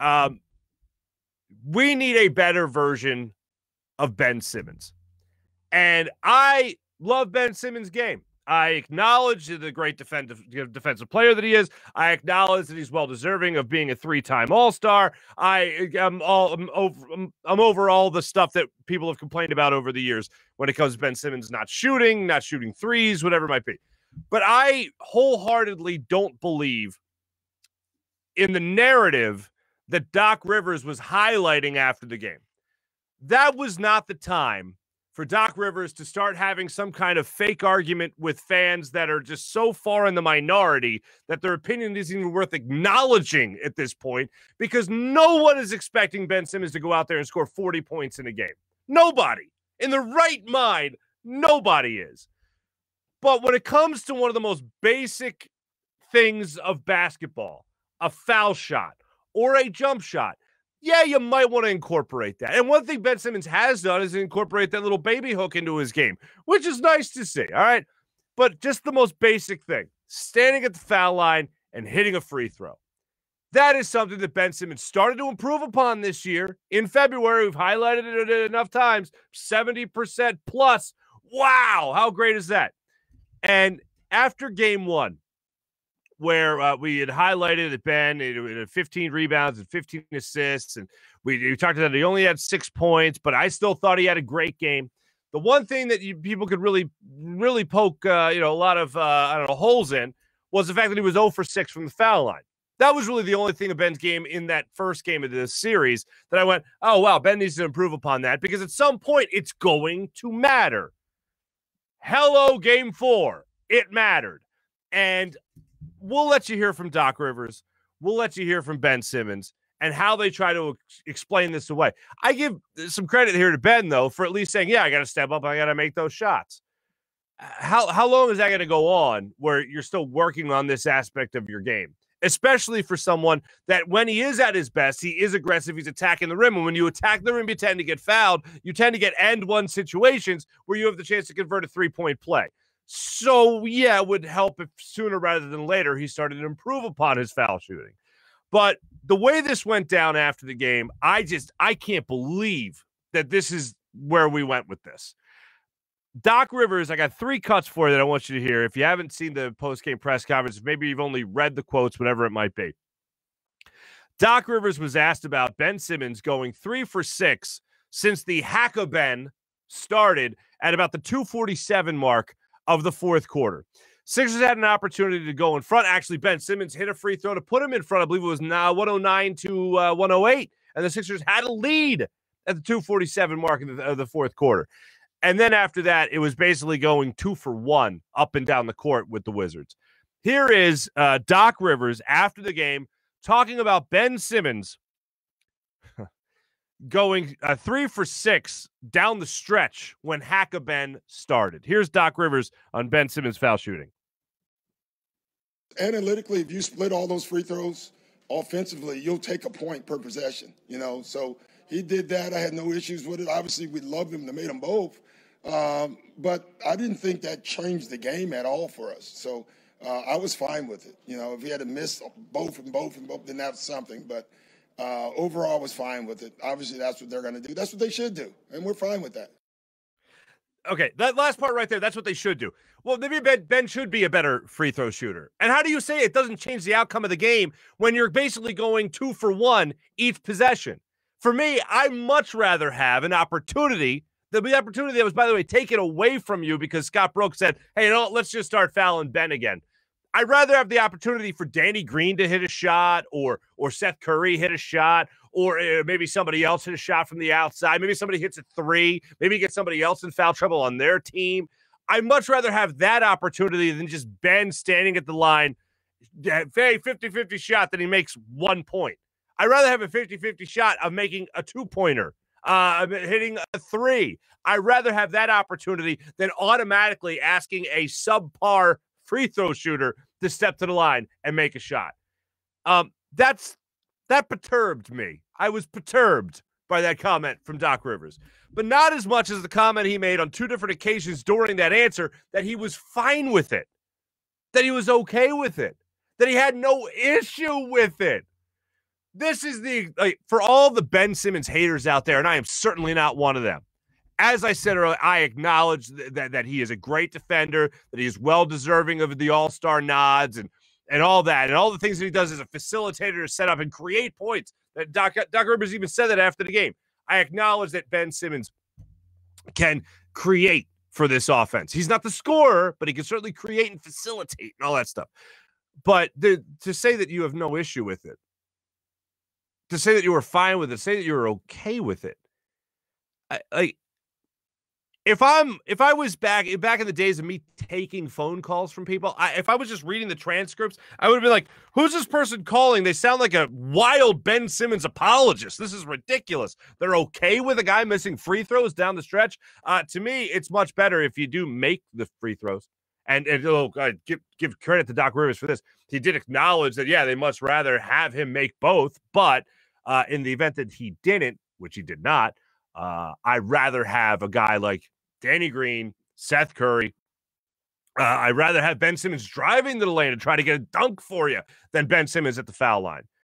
Um, we need a better version of Ben Simmons. And I love Ben Simmons' game. I acknowledge the great defensive defensive player that he is. I acknowledge that he's well deserving of being a three time All Star. I am all I'm over I'm, I'm, over all the stuff that people have complained about over the years when it comes to Ben Simmons not shooting, not shooting threes, whatever it might be. But I wholeheartedly don't believe in the narrative that Doc Rivers was highlighting after the game. That was not the time for Doc Rivers to start having some kind of fake argument with fans that are just so far in the minority that their opinion isn't even worth acknowledging at this point because no one is expecting Ben Simmons to go out there and score 40 points in a game. Nobody. In the right mind, nobody is. But when it comes to one of the most basic things of basketball, a foul shot or a jump shot, yeah, you might want to incorporate that. And one thing Ben Simmons has done is incorporate that little baby hook into his game, which is nice to see. All right. But just the most basic thing standing at the foul line and hitting a free throw. That is something that Ben Simmons started to improve upon this year. In February, we've highlighted it enough times 70% plus. Wow. How great is that? And after game one, where uh, we had highlighted that Ben had 15 rebounds and 15 assists, and we, we talked about he only had six points, but I still thought he had a great game. The one thing that you, people could really, really poke, uh, you know, a lot of uh, I don't know holes in was the fact that he was 0 for 6 from the foul line. That was really the only thing of Ben's game in that first game of this series that I went, oh wow, Ben needs to improve upon that because at some point it's going to matter. Hello, game four, it mattered, and we'll let you hear from Doc Rivers. We'll let you hear from Ben Simmons and how they try to ex- explain this away. I give uh, some credit here to Ben though for at least saying, "Yeah, I got to step up. I got to make those shots." Uh, how how long is that going to go on where you're still working on this aspect of your game? Especially for someone that when he is at his best, he is aggressive, he's attacking the rim. And when you attack the rim, you tend to get fouled. You tend to get and-one situations where you have the chance to convert a three point play. So, yeah, it would help if sooner rather than later he started to improve upon his foul shooting. But the way this went down after the game, I just I can't believe that this is where we went with this. Doc Rivers, I got three cuts for you that I want you to hear. If you haven't seen the post-game press conference, maybe you've only read the quotes, whatever it might be. Doc Rivers was asked about Ben Simmons going three for six since the Hack-a-Ben started at about the 247 mark of the fourth quarter. Sixers had an opportunity to go in front. Actually, Ben Simmons hit a free throw to put him in front. I believe it was now 109 to uh, 108. And the Sixers had a lead at the 247 mark of the, of the fourth quarter. And then after that, it was basically going two for one up and down the court with the Wizards. Here is uh, Doc Rivers after the game talking about Ben Simmons going uh, three for six down the stretch when Hack-a-Ben started. Here's Doc Rivers on Ben Simmons' foul shooting. Analytically, if you split all those free throws offensively, you'll take a point per possession. You know, so he did that. I had no issues with it. Obviously, we loved him to make them both, um, but I didn't think that changed the game at all for us. So uh, I was fine with it. You know, if he had to miss both and both and both, then that's something. But uh, overall, was fine with it. Obviously, that's what they're going to do. That's what they should do, and we're fine with that. Okay, that last part right there, that's what they should do. Well, maybe Ben, ben should be a better free throw shooter. And how do you say it doesn't change the outcome of the game when you're basically going two for one each possession? For me, I much rather have an opportunity. The opportunity that was, by the way, taken away from you because Scott Brooks said, hey, you know, let's just start fouling Ben again. I'd rather have the opportunity for Danny Green to hit a shot or or Seth Curry hit a shot or uh, maybe somebody else hit a shot from the outside. Maybe somebody hits a three. Maybe get somebody else in foul trouble on their team. I'd much rather have that opportunity than just Ben standing at the line, very 50 50 shot that he makes one point. I'd rather have a 50 50 shot of making a two pointer, uh, hitting a three. I'd rather have that opportunity than automatically asking a subpar free throw shooter to step to the line and make a shot. Um, that's that perturbed me. I was perturbed by that comment from Doc Rivers, but not as much as the comment he made on two different occasions during that answer that he was fine with it, that he was okay with it, that he had no issue with it. this is the like for all the Ben Simmons haters out there, and I am certainly not one of them. As I said earlier, I acknowledge that, that, that he is a great defender, that he is well deserving of the All Star nods and and all that, and all the things that he does as a facilitator to set up and create points. That Doc Doc Rivers even said that after the game. I acknowledge that Ben Simmons can create for this offense. He's not the scorer, but he can certainly create and facilitate and all that stuff. But the, to say that you have no issue with it, to say that you were fine with it, say that you were okay with it, I, like if I'm if I was back back in the days of me taking phone calls from people, I, if I was just reading the transcripts, I would have been like, "Who's this person calling? They sound like a wild Ben Simmons apologist. This is ridiculous. They're okay with a guy missing free throws down the stretch. Uh, to me, it's much better if you do make the free throws. And, and oh, give give credit to Doc Rivers for this. He did acknowledge that yeah, they much rather have him make both, but uh, in the event that he didn't, which he did not, uh, I'd rather have a guy like Danny Green, Seth Curry. Uh, I'd rather have Ben Simmons driving to the lane and try to get a dunk for you than Ben Simmons at the foul line.